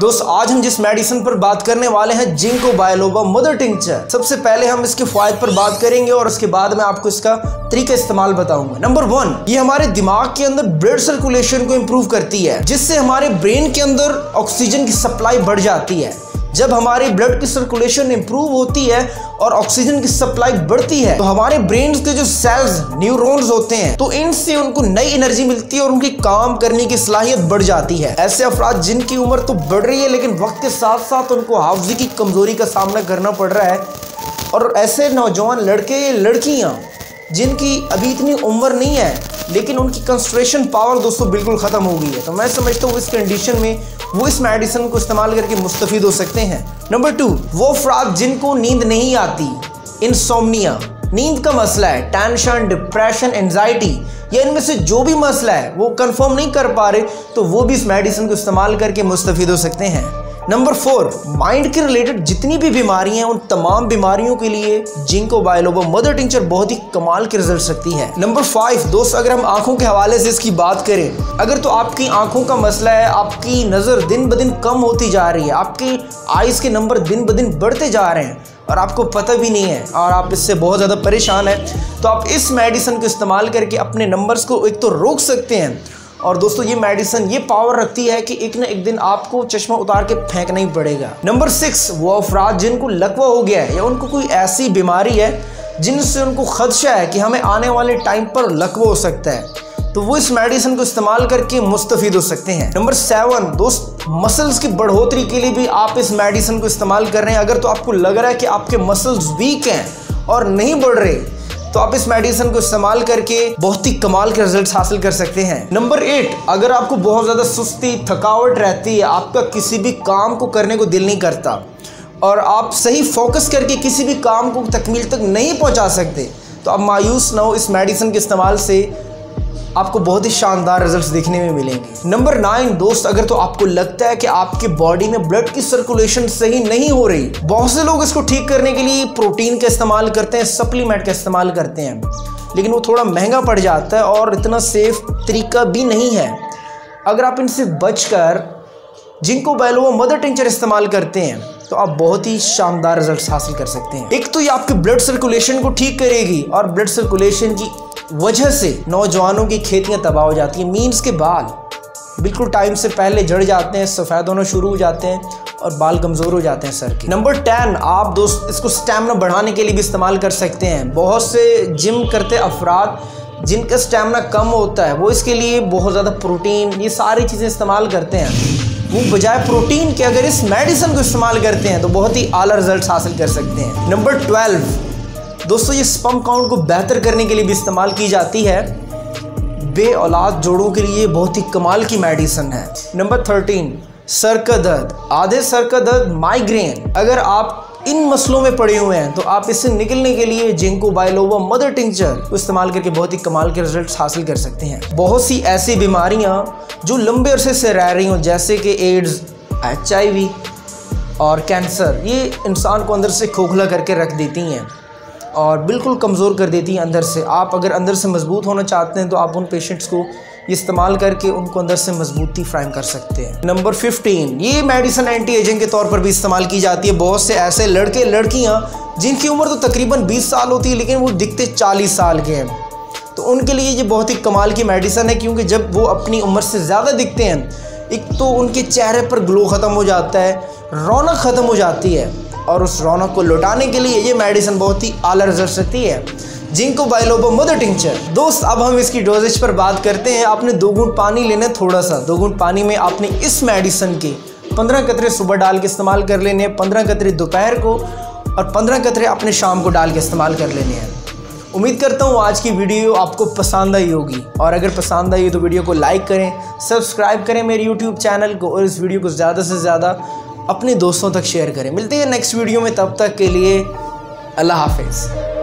दोस्त, आज हम जिस मेडिसिन पर बात करने वाले हैं, जिंको बायोलोबा मदर टिंचर सबसे पहले हम इसके फ़ायदे पर बात करेंगे और उसके बाद में आपको इसका तरीका इस्तेमाल बताऊँगा। नंबर वन, ये हमारे दिमाग के अंदर ब्लड सर्कुलेशन को इम्प्रूव करती है, जिससे हमारे ब्रेन के अंदर ऑक्सीजन की सप्लाई बढ़ जाती है। जब हमारी ब्लड की सर्कुलेशन इंप्रूव होती है और ऑक्सीजन की सप्लाई बढ़ती है तो हमारे ब्रेन के जो सेल्स न्यूरॉन्स होते हैं तो इनसे उनको नई एनर्जी मिलती है और उनकी काम करने की सलाहियत बढ़ जाती है। ऐसे अफराद जिनकी उम्र तो बढ़ रही है, लेकिन वक्त के साथ साथ उनको हाफजी की कमज़ोरी का सामना करना पड़ रहा है। और ऐसे नौजवान लड़के, लड़कियाँ, जिनकी अभी इतनी उम्र नहीं है लेकिन उनकी कंसंट्रेशन पावर दोस्तों बिल्कुल ख़त्म हो गई है। तो मैं समझता हूँ इस कंडीशन में वो इस मेडिसिन को इस्तेमाल करके मुस्तफ़ हो सकते हैं। नंबर टू वो अफराद जिनको नींद नहीं आती इंसोमनिया नींद का मसला है टेंशन डिप्रेशन एनजाइटी या इनमें से जो भी मसला है, वो कंफर्म नहीं कर पा रहे तो वो भी इस मेडिसिन को इस्तेमाल करके मुस्तफ़ हो सकते हैं। नंबर फोर माइंड के रिलेटेड जितनी भी बीमारियाँ हैं, उन तमाम बीमारियों के लिए जिंको बायोलोबो मदर टिंचर बहुत ही कमाल के रिज़ल्ट रखती है। नंबर फाइव दोस्त, अगर हम आँखों के हवाले से इसकी बात करें, अगर तो आपकी आँखों का मसला है, आपकी नज़र दिन ब दिन कम होती जा रही है, आपकी आइज़ के नंबर दिन ब दिन बढ़ते जा रहे हैं, और आपको पता भी नहीं है, और आप इससे बहुत ज़्यादा परेशान हैं तो आप इस मेडिसिन को इस्तेमाल करके अपने नंबर्स को एक तो रोक सकते हैं और दोस्तों, ये मेडिसिन ये पावर रखती है कि एक ना एक दिन आपको चश्मा उतार के फेंकना ही पड़ेगा। नंबर सिक्स वो अफराद जिनको लकवा हो गया है या उनको कोई ऐसी बीमारी है जिनसे उनको खदशा है कि हमें आने वाले टाइम पर लकवा हो सकता है तो वो इस मेडिसिन को इस्तेमाल करके मुस्तफ़ हो सकते हैं। नंबर सेवन दोस्त मसल्स की बढ़ोतरी के लिए भी आप इस मेडिसिन को इस्तेमाल कर रहे हैं। अगर तो आपको लग रहा है कि आपके मसल्स वीक हैं और नहीं बढ़ रहे तो आप इस मेडिसिन को इस्तेमाल करके बहुत ही कमाल के रिज़ल्ट हासिल कर सकते हैं। नंबर एट, अगर आपको बहुत ज़्यादा सुस्ती, थकावट रहती है, आपका किसी भी काम को करने को दिल नहीं करता और आप सही फोकस करके किसी भी काम को तकमील तक नहीं पहुँचा सकते तो आप मायूस ना हो इस मेडिसिन के इस्तेमाल से। आपको बहुत ही शानदार रिजल्ट्स देखने में मिलेंगे। नंबर नाइन दोस्त, अगर तो आपको लगता है कि आपके बॉडी में ब्लड की सर्कुलेशन सही नहीं हो रही, बहुत से लोग इसको ठीक करने के लिए प्रोटीन का इस्तेमाल करते हैं सप्लीमेंट का इस्तेमाल करते हैं। लेकिन वो थोड़ा महँगा पड़ जाता है और इतना सेफ़ तरीका भी नहीं है। अगर आप इनसे बचकर जिनको बैलो मदर टिंचर इस्तेमाल करते हैं तो आप बहुत ही शानदार रिजल्ट्स हासिल कर सकते हैं। एक तो ये आपके ब्लड सर्कुलेशन को ठीक करेगी और ब्लड सर्कुलेशन की वजह से नौजवानों की खेतियाँ तबाह हो जाती हैं मीन्स के बाल बिल्कुल टाइम से पहले जड़ जाते हैं, सफ़ेद होना शुरू हो जाते हैं और बाल कमज़ोर हो जाते हैं सर के। नंबर टेन आप दोस्त इसको स्टेमिना बढ़ाने के लिए भी इस्तेमाल कर सकते हैं। बहुत से जिम करते अफराद, जिनका स्टेमिना कम होता है, वो इसके लिए बहुत ज़्यादा प्रोटीन ये सारी चीज़ें इस्तेमाल करते हैं। वो बजाय प्रोटीन के अगर इस मेडिसिन को इस्तेमाल करते हैं तो बहुत ही आला रिज़ल्ट हासिल कर सकते हैं। नंबर ट्वेल्व दोस्तों, ये स्पम काउंट को बेहतर करने के लिए भी इस्तेमाल की जाती है। बे औलाद जोड़ों के लिए बहुत ही कमाल की मेडिसन है। नंबर थर्टीन सर का दर्द आधे सर का दर्द माइग्रेन अगर आप इन मसलों में पड़े हुए हैं तो आप इससे निकलने के लिए जिंको बायोलोवा मदर टिंचर को इस्तेमाल करके बहुत ही कमाल के रिजल्ट्स हासिल कर सकते हैं। बहुत सी ऐसी बीमारियाँ जो लंबे अरसे से रह रही हों, जैसे कि एड्स, एचआईवी और कैंसर। ये इंसान को अंदर से खोखला करके रख देती हैं। और बिल्कुल कमज़ोर कर देती हैं अंदर से। आप अगर अंदर से मज़बूत होना चाहते हैं तो आप उन पेशेंट्स को इस्तेमाल करके उनको अंदर से मजबूती फ्राहम कर सकते हैं। नंबर 15 ये मेडिसिन एंटी एजिंग के तौर पर भी इस्तेमाल की जाती है। बहुत से ऐसे लड़के, लड़कियाँ, जिनकी उम्र तो तकरीबन 20 साल होती है, लेकिन वो दिखते 40 साल के हैं। तो उनके लिए ये बहुत ही कमाल की मेडिसन है, क्योंकि जब वो अपनी उम्र से ज़्यादा दिखते हैं, एक तो उनके चेहरे पर ग्लो ख़त्म हो जाता है, रौनक ख़त्म हो जाती है। और उस रौनक को लौटाने के लिए ये मेडिसिन बहुत ही आला रिज़ल्ट सकती है। जिंको बाइलोबो मदर टिंचर दोस्त, अब हम इसकी डोजेज पर बात करते हैं। आपने दो गुण पानी लेना थोड़ा सा दो गुण पानी में आपने इस मेडिसिन के पंद्रह कतरे सुबह डाल के इस्तेमाल कर लेने हैं, पंद्रह कतरे दोपहर को और पंद्रह कतरे अपने शाम को डाल के इस्तेमाल कर लेने हैं। उम्मीद करता हूँ आज की वीडियो आपको पसंद आई होगी। और अगर पसंद आई हो तो वीडियो को लाइक करें सब्सक्राइब करें मेरे यूट्यूब चैनल को और इस वीडियो को ज़्यादा से ज़्यादा अपने दोस्तों तक शेयर करें। मिलते हैं नेक्स्ट वीडियो में, तब तक के लिए अल्लाह हाफिज़।